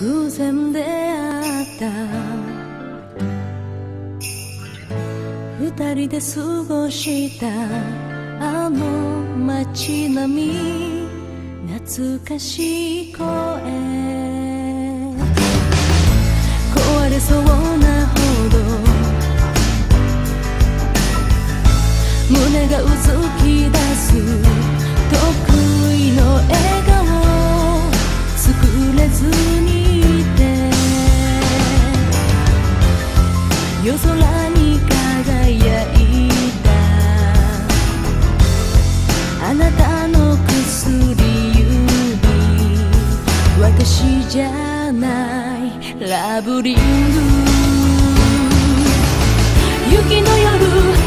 偶然出会った二人で過ごしたあの街並み懐かしい声壊れそうなほど胸がうずき出す。私じゃないラブリング。雪の夜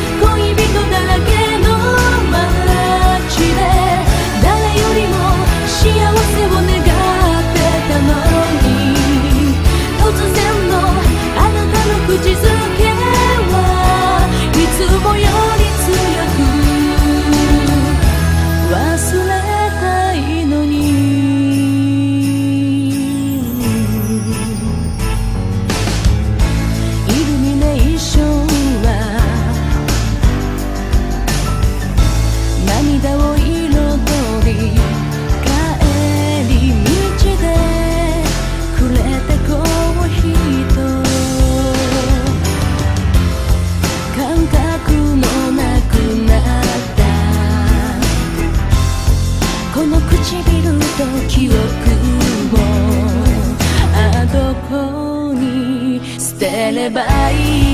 てればいい